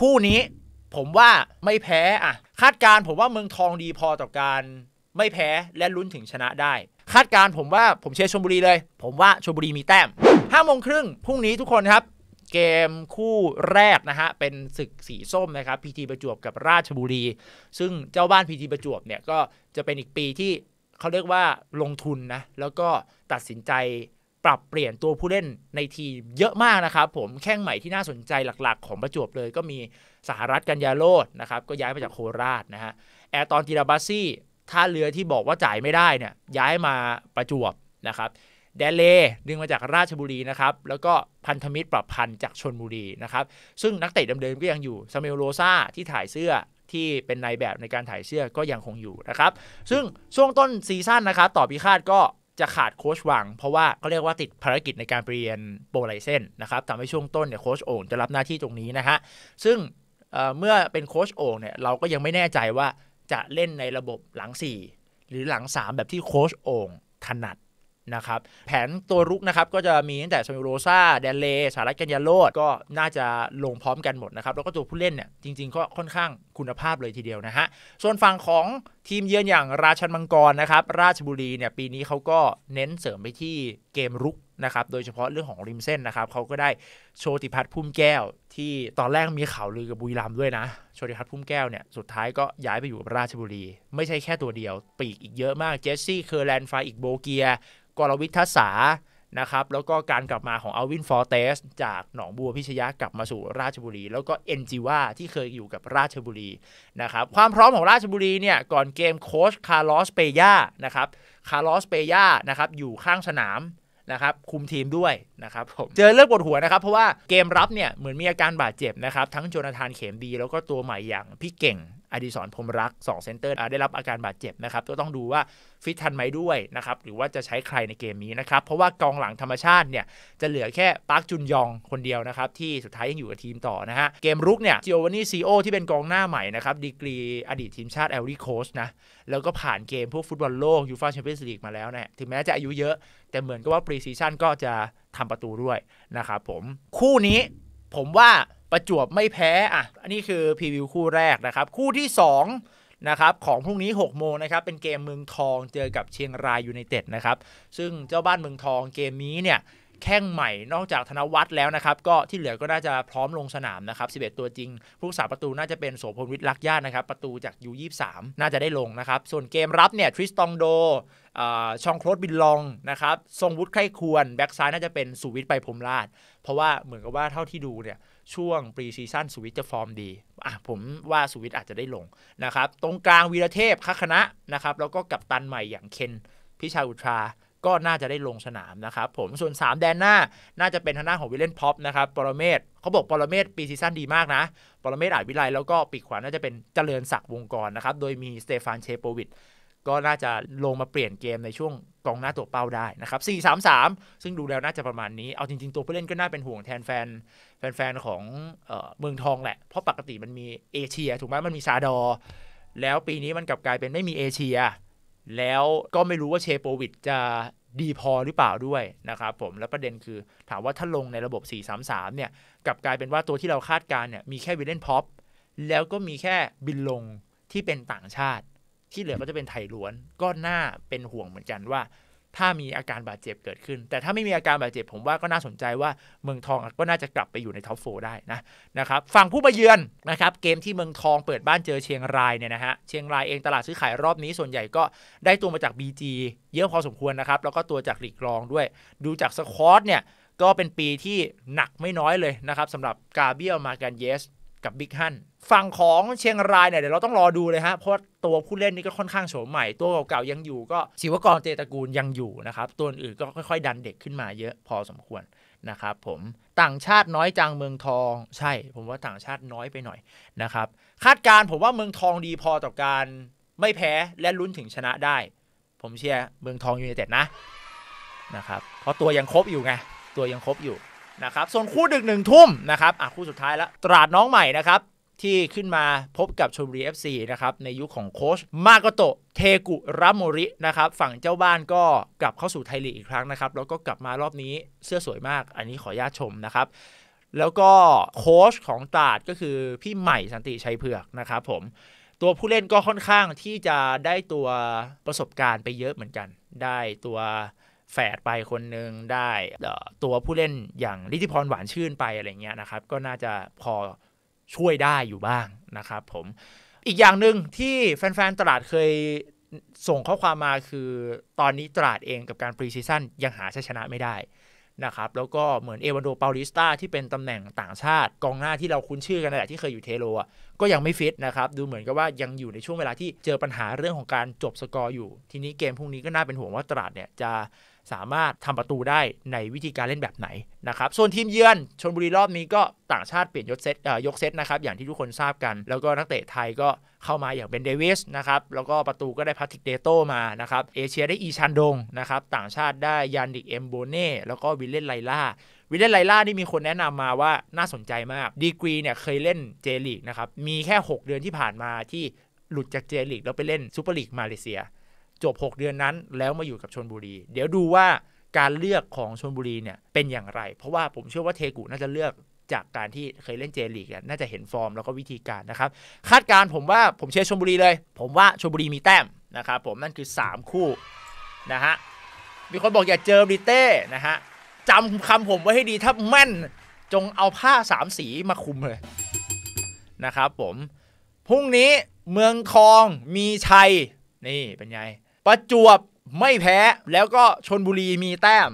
คู่นี้ผมว่าไม่แพ้อะคาดการผมว่าเมืองทองดีพอต่อการไม่แพ้และลุ้นถึงชนะได้ คาดการผมว่าผมเชียร์ชลบุรีเลย ผมว่าชลบุรีมีแต้ม5โมงครึ่งพรุ่งนี้ทุกคนครับ เกมคู่แรกนะฮะ เป็นศึกสีส้มนะครับพีทีประจวบกับราชบุรี ซึ่งเจ้าบ้านพีทีประจวบเนี่ยก็จะเป็นอีกปีที่เขาเรียกว่าลงทุนนะแล้วก็ตัดสินใจ ปรับเปลี่ยนตัวผู้เล่นในทีมเยอะมากนะครับ ผมแข้งใหม่ที่น่าสนใจหลักๆ ของประจวบเลยก็มีสหรัฐกันยะโรจน์นะครับก็ย้ายมาจากโคราชนะฮะแอร์ตันติราบาสซี่ท่าเรือที่บอกว่าจ่ายไม่ได้เนี่ยย้ายมาประจวบนะครับแดเลดึงมาจากราชบุรีนะครับ แล้วก็พันธมิตรประพันธ์จากชลบุรีนะครับ ซึ่งนักเตะเดิมๆก็ยังอยู่ซามูเอลโรซาที่ถ่ายเสื้อที่เป็นนายแบบในการถ่ายเสื้อก็ยังคงอยู่นะครับ ซึ่งช่วงต้นซีซั่นนะครับ ต่อพิฆาตก็ จะขาดโค้ชวัง เพราะว่าเขาเรียกว่าติดภารกิจในการเรียนโปรไลเซนนะครับทำให้ช่วงต้นเนี่ยโค้ชโอ่งจะรับหน้าที่ตรงนี้นะฮะซึ่งเมื่อเป็นโค้ชโอ่งเนี่ยเราก็ยังไม่แน่ใจว่าจะเล่นในระบบหลัง 4 หรือหลัง 3 แบบที่โค้ชโอ่งถนัด นะครับแผนตัวรุกนะครับก็จะมีตั้งแต่ซามิโรซาแดนเลสารัตกัญญาโรดก็น่าจะลงพร้อมกันหมดนะครับแล้วก็ตัวผู้เล่นเนี่ยจริงๆก็ค่อนข้างคุณภาพเลยทีเดียวนะฮะส่วนฝั่งของทีมเยือนอย่างราชันมังกรนะครับราชบุรีเนี่ยปีนี้เขาก็เน้นเสริมไปที่เกมรุกนะครับโดยเฉพาะเรื่องของริมเส้นนะครับเขาก็ได้โชติพัฒน์พุ่มแก้ว ที่ตอนแรกมีข่าวลือกับบุรีรัมย์ด้วยนะ โชติภัทรพุ่มแก้วเนี่ยสุดท้ายก็ย้ายไปอยู่กับราชบุรี ไม่ใช่แค่ตัวเดียว ปีกอีกเยอะมากเจสซี่เคอร์แลนด์ไฟอีกโบเกีย กรวิชญ์ทะสานะครับแล้วก็การกลับมาของอัลวินฟอร์เตสจากหนองบัวพิชญะกลับมาสู่ราชบุรี แล้วก็เอ็นจิว่าที่เคยอยู่กับราชบุรีนะครับความพร้อมของราชบุรีเนี่ยก่อนเกมโค้ชคาร์ลอสเปย่านะครับคาร์ลอสเปย่านะครับอยู่ข้างสนามนะครับคุมทีมด้วยนะครับผมเจอเรื่องปวดหัวนะครับ เพราะว่าเกมรับเนี่ยเหมือนมีอาการบาดเจ็บนะครับทั้งโจนาธานเข็มดี แล้วก็ตัวใหม่อย่างพี่เก่ง อดิศรพรหมรักษ์2เซนเตอร์ได้รับอาการบาดเจ็บนะครับก็ต้องดูว่าฟิตทันไหมด้วยนะครับหรือว่าจะใช้ใครในเกมนี้นะครับเพราะว่ากองหลังธรรมชาติเนี่ยจะเหลือแค่ปาร์คจุนยองคนเดียวนะครับที่สุดท้ายยังอยู่กับทีมต่อนะฮะเกมรุกเนี่ยจิโอวานี่ซีโอที่เป็นกองหน้าใหม่นะครับดีกรีอดีตทีมชาติไอวอรีโคสต์นะแล้วก็ผ่านเกมพวกฟุตบอลโลกยูฟ่าแชมเปี้ยนส์ลีกมาแล้วนะถึงแม้จะอายุเยอะ แต่เหมือนกับว่า pre-season ก็จะทำประตูด้วยนะครับผมคู่นี้ผมว่า ประจวบไม่แพ้อะอันนี้คือพรีวิวคู่แรกนะครับ คู่ที่ 2 นะครับ ของพรุ่งนี้ 6 โมงนะครับ เป็นเกมเมืองทองเจอกับเชียงรายยูไนเต็ดนะครับ ซึ่งเจ้าบ้านเมืองทองเกมนี้เนี่ย แข้งใหม่นอกจากธนวัฒน์แล้วนะครับ ก็ที่เหลือก็น่าจะพร้อมลงสนามนะครับ 11 ตัวจริง ผู้รักษาประตูน่าจะเป็นโสภณวิชญ์รักญาตินะครับ ประตูจาก U23น่าจะได้ลงนะครับ ส่วนเกมรับเนี่ยทริสตองโดชองโคลดบิลลองนะครับ ทรงวุฒิไข้ควร แบ็กซ้ายน่าจะเป็นสุวิทย์ไปพรมราช เพราะว่าเหมือนกับว่าเท่าที่ดูเนี่ยช่วง pre-season สุวิทย์จะฟอร์มดีอะผมว่าสุวิทย์อาจจะได้ลงนะครับ ตรงกลางวีรเทพคัคณะนะครับ แล้วก็กัปตันใหม่อย่างเคนพิชาอุทรา ก็น่าจะได้ลงสนามนะครับผมส่วน 3 แดนหน้าน่าจะเป็นทางด้านของวิลเลนป็อปป์นะครับปรเมศเขาบอกปรเมศ pre-season ดีมากนะปรเมศอาจวิไลแล้วก็ปีกขวาน่าจะเป็นเจริญศักดิ์วงษ์กรณ์นะครับโดยมีสเตฟานเชโปวิชก็น่าจะลงมาเปลี่ยนเกมในช่วงกองหน้าตัวเป้าได้นะครับ 4-3-3 ซึ่งดูแล้วน่าจะประมาณนี้ เอาจริง ๆ ตัวผู้เล่นก็น่าเป็นห่วงแทนแฟน แฟนๆของเออเมืองทองแหละ เพราะปกติมันมีเอเชีย ถูกไหมมันมีซาดอ แล้วปีนี้มันกลับกลายเป็นไม่มีเอเชีย แล้วก็ไม่รู้ว่าเชโปวิดจะดีพอหรือเปล่าด้วยนะครับผมแล้วประเด็นคือถามว่าถ้าลงในระบบ 4-3-3 เนี่ยกลับกลายเป็นว่าตัวที่เราคาดการณ์เนี่ยมีแค่วิลเลนพ็อปแล้วก็มีแค่บินลงที่เป็นต่างชาติ ที่เหลือก็จะเป็นไทยล้วนก็น่าเป็นห่วงเหมือนกันว่า ถ้ามีอาการบาดเจ็บเกิดขึ้น แต่ถ้าไม่มีอาการบาดเจ็บผมว่าก็น่าสนใจว่าเมืองทองก็น่าจะกลับไปอยู่ใน top four ได้นะนะครับฝั่งผู้มาเยือนนะครับเกมที่เมืองทองเปิดบ้านเจอเชียงรายเนี่ยนะฮะเชียงรายเองตลาดซื้อขายรอบนี้ส่วนใหญ่ก็ได้ตัวมาจาก BG เยอะพอสมควรนะครับแล้วก็ตัวจากหลีกรองด้วย ดูจากสควอตเนี่ยก็เป็นปีที่หนักไม่น้อยเลยนะครับสำหรับกาเบียลมาการเยส กับบิ๊กฮันฝั่งของเชียงรายเนี่ยเดี๋ยวเราต้องรอดูเลยฮะเพราะตัวผู้เล่นนี่ก็ค่อนข้างโฉมใหม่ ตัวเก่าๆยังอยู่ก็ศิวกรเจตกูลยังอยู่นะครับ ตัวอื่นก็ค่อยๆ ดันเด็กขึ้นมาเยอะพอสมควรนะครับผมต่างชาติน้อยจังเมืองทองใช่ ผมว่าต่างชาติน้อยไปหน่อยนะครับคาดการณ์ผมว่าเมืองทองดีพอต่อการไม่แพ้และลุ้นถึงชนะได้ ผมเชียร์เมืองทองยูไนเต็ดนะนะครับเพราะตัวยังครบอยู่ไงตัวยังครบอยู่ นะครับส่วนคู่ดึกหนึ่งทุ่มนะครับอะคู่สุดท้ายแล้วตราดน้องใหม่นะครับที่ขึ้นมาพบกับชมบุรี FC นะครับในยุคของโค้ชมาโกโตเทกุรัมโมรินะครับฝั่งเจ้าบ้านก็กลับเข้าสู่ไทยลีกอีกครั้งนะครับแล้วก็กลับมารอบนี้เสื้อสวยมาก อันนี้ขออนุญาตชมนะครับแล้วก็โค้ชของตราดก็คือพี่ใหม่สันติชัยเผือกนะครับผมตัวผู้เล่นก็ค่อนข้างที่จะได้ตัวประสบการณ์ไปเยอะเหมือนกัน ได้ตัว แฝดไปคนหนึ่งได้ตัวผู้เล่นอย่างฤทธิพรหวานชื่นไปอะไรเงี้ยนะครับ ก็น่าจะพอช่วยได้อยู่บ้างนะครับผมอีกอย่างหนึ่งที่แฟนๆตราดเคยส่งข้อความมาคือตอนนี้ตราดเองกับการ pre-season ยังหาชัยชนะไม่ได้นะครับแล้วก็เหมือนเอวานโดรเปาลิสตาที่เป็นตำแหน่งต่างชาติ กองหน้าที่เราคุ้นชื่อกันแหละที่เคยอยู่เทโล ก็ยังไม่ฟิตนะครับ ดูเหมือนกับว่ายังอยู่ในช่วงเวลาที่เจอปัญหาเรื่องของการจบสกอร์อยู่ ทีนี้เกมพรุ่งนี้ก็น่าเป็นห่วงว่าตราดเนี่ยจะสามารถทำประตูได้ในวิธีการเล่นแบบไหนนะครับ ส่วนทีมเยือนชลบุรีรอบนี้ก็ต่างชาติเปลี่ยนยกเซตยกเซตนะครับ อย่างที่ทุกคนทราบกัน แล้วก็นักเตะไทยก็เข้ามาอย่างเบนเดวิสนะครับ แล้วก็ประตูก็ได้พัติกเดโตมานะครับ เอเชียได้อีชันดงนะครับ ต่างชาติได้ยานดิกเอมโบเน่ แล้วก็วิลเลนไลล่า วิลเลนไลล่านี่มีคนแนะนำมาว่าน่าสนใจมาก ดีกรีเนี่ยเคยเล่น J League นะครับ มีแค่ 6 เดือนที่ผ่านมาที่หลุดจาก J League แล้วไปเล่น Super League มาเลเซีย จบ 6 เดือนนั้นแล้วมาอยู่กับชลบุรี เดี๋ยวดูว่าการเลือกของชลบุรีเนี่ยเป็นอย่างไร เพราะว่าผมเชื่อว่าเทกุน่าจะเลือกจากการที่เคยเล่น J League น่าจะเห็นฟอร์มแล้วก็วิธีการนะครับ คาดการณ์ผมว่าผมเชียร์ชลบุรีเลย ผมว่าชลบุรีมีแต้มนะครับผมนั่นคือ 3 คู่นะฮะมีคนบอกอย่าเจอบริเต้นะฮะ จำคำผมไว้ให้ดีถ้าแม่นจงเอาผ้าสามสีมาคุมเลยนะครับผม พรุ่งนี้เมืองทองมีชัย นี่เป็นไง ประจวบไม่แพ้แล้วก็ชนบุรีมีแต้ม